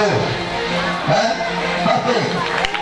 Deus. É? Assim.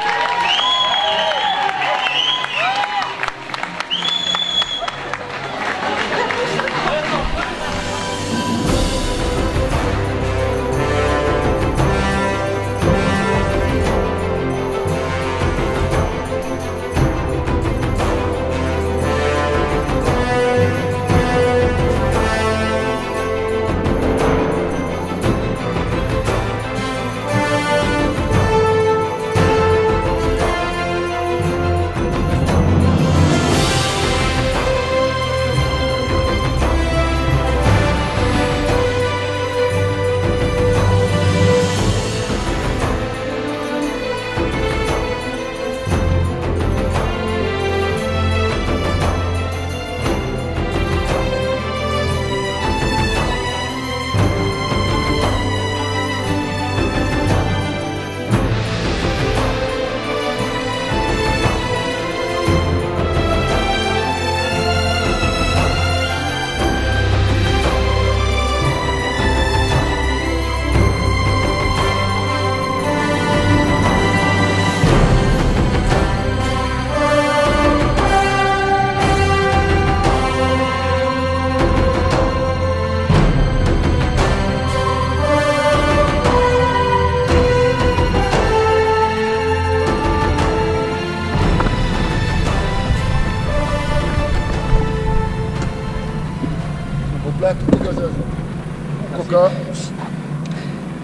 black because of coca.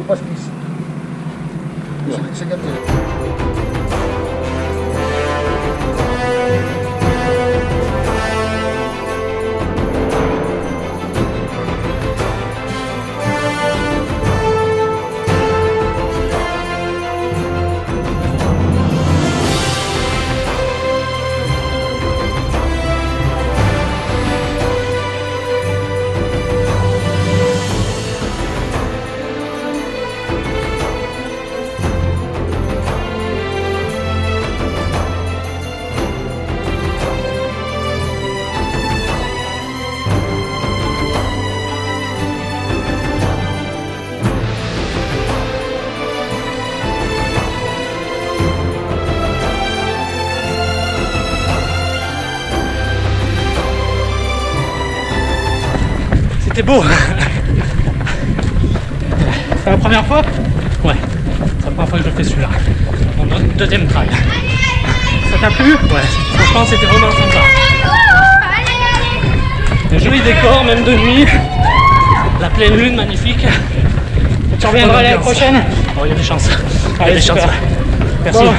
Upas pis. Gusto ko C'était beau C'est la première fois? Ouais, c'est la première fois que je fais celui-là. Mon deux- deuxième trail. Ça t'a plu? Ouais, franchement c'était vraiment sympa. Un joli décor, même de nuit. La pleine lune, magnifique. Tu reviendras l'année prochaine? Oh, il y a des chances. Il y a Allez, des chances. Merci. Bon.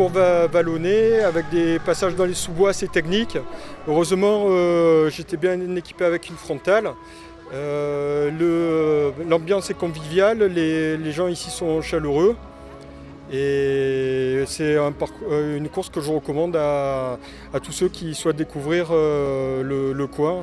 Parcours va- vallonné avec des passages dans les sous-bois assez techniques. Heureusement, euh, j'étais bien équipé avec une frontale. Euh, L'ambiance est conviviale, les, gens ici sont chaleureux. Et c'est euh, une course que je recommande à, tous ceux qui souhaitent découvrir le, coin.